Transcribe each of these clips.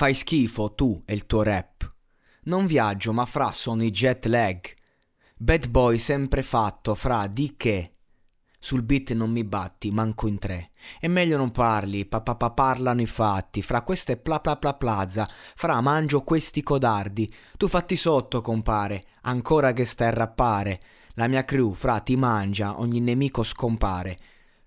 Fai schifo tu e il tuo rap. Non viaggio, ma fra sono i jet lag. Bad boy sempre fatto, fra di che. Sul beat non mi batti, manco in tre. È meglio non parli, papà pa, parlano i fatti. Fra queste pla pla pla plaza, fra mangio questi codardi. Tu fatti sotto, compare, ancora che stai a rappare. La mia crew, fra, ti mangia, ogni nemico scompare.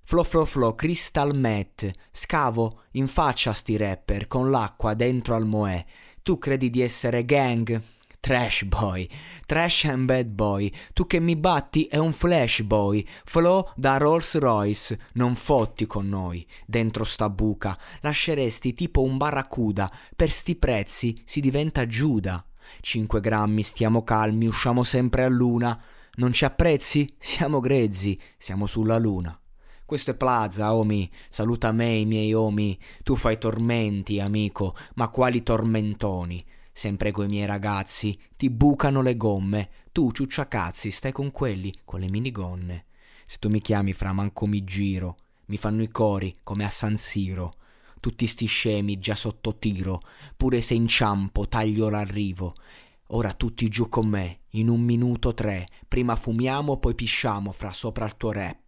Flo flo flo, crystal met, scavo in faccia a sti rapper con l'acqua dentro al moè. Tu credi di essere gang? Trash boy, trash and bad boy, tu che mi batti è un flash boy, flow da Rolls Royce, non fotti con noi, dentro sta buca, lasceresti tipo un barracuda, per sti prezzi si diventa Giuda. 5 grammi, stiamo calmi, usciamo sempre a luna, non ci apprezzi? Siamo grezzi, siamo sulla luna. Questo è Plaza, omi, saluta me i miei omi, tu fai tormenti, amico, ma quali tormentoni? Sempre coi miei ragazzi, ti bucano le gomme, tu ciucciacazzi, stai con quelli, con le minigonne. Se tu mi chiami fra manco mi giro, mi fanno i cori come a San Siro. Tutti sti scemi già sotto tiro, pure se inciampo taglio l'arrivo. Ora tutti giù con me, in un minuto tre, prima fumiamo poi pisciamo fra sopra il tuo rap.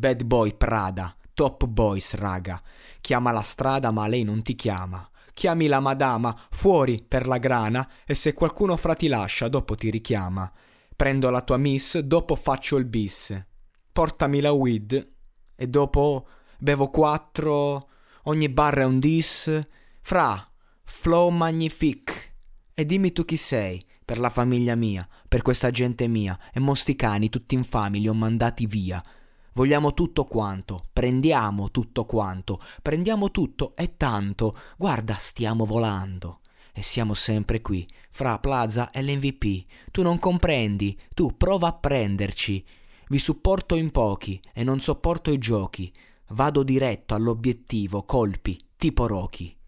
Bad boy Prada, top boys raga. Chiama la strada ma lei non ti chiama. Chiami la madama fuori per la grana e se qualcuno fra ti lascia dopo ti richiama. Prendo la tua miss, dopo faccio il bis. Portami la weed e dopo bevo quattro. Ogni barra è un dis. Fra, flow magnifique. E dimmi tu chi sei, per la famiglia mia, per questa gente mia, e mosti cani tutti infami li ho mandati via. Vogliamo tutto quanto, prendiamo tutto quanto, prendiamo tutto e tanto, guarda, stiamo volando. E siamo sempre qui, fra Plaza e l'MVP. Tu non comprendi, tu prova a prenderci. Vi supporto in pochi e non sopporto i giochi. Vado diretto all'obiettivo, colpi, tipo Rocky.